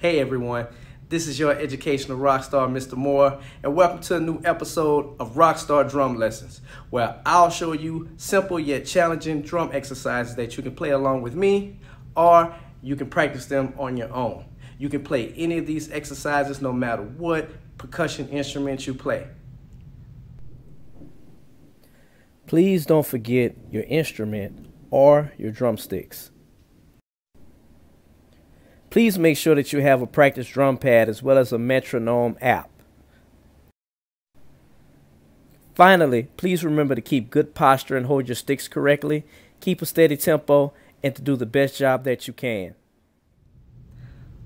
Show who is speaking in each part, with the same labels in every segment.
Speaker 1: Hey everyone, this is your educational rock star, Mr. Moore, and welcome to a new episode of Rockstar Drum Lessons, where I'll show you simple yet challenging drum exercises that you can play along with me, or you can practice them on your own. You can play any of these exercises no matter what percussion instrument you play. Please don't forget your instrument or your drumsticks. Please make sure that you have a practice drum pad as well as a metronome app. Finally, please remember to keep good posture and hold your sticks correctly, keep a steady tempo, and to do the best job that you can.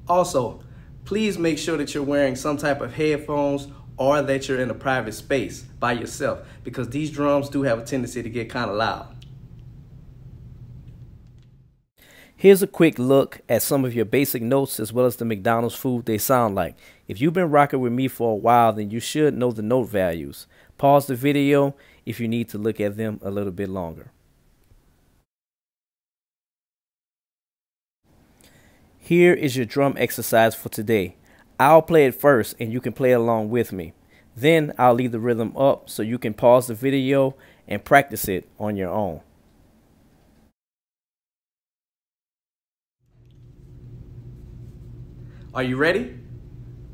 Speaker 1: Also, please make sure that you're wearing some type of headphones or that you're in a private space by yourself because these drums do have a tendency to get kind of loud. Here's a quick look at some of your basic notes as well as the McDonald's food they sound like. If you've been rocking with me for a while, then you should know the note values. Pause the video if you need to look at them a little bit longer. Here is your drum exercise for today. I'll play it first and you can play along with me. Then I'll leave the rhythm up so you can pause the video and practice it on your own. Are you ready?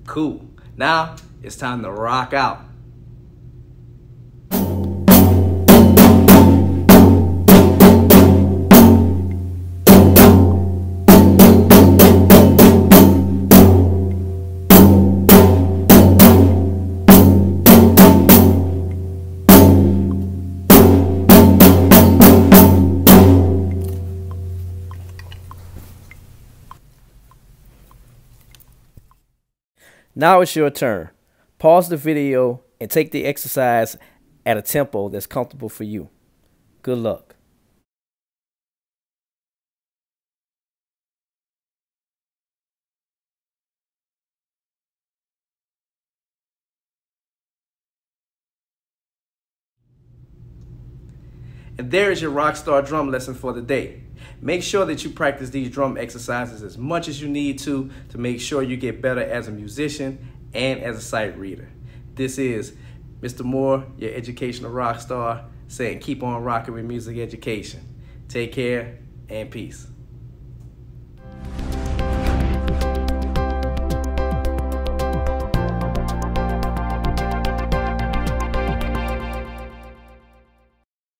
Speaker 1: Cool. Now it's time to rock out. Now it's your turn. Pause the video and take the exercise at a tempo that's comfortable for you. Good luck. And there is your Rockstar drum lesson for the day. Make sure that you practice these drum exercises as much as you need to to make sure you get better as a musician and as a sight reader. This is Mr. Moore, your educational rock star, saying keep on rocking with music education. Take care and peace.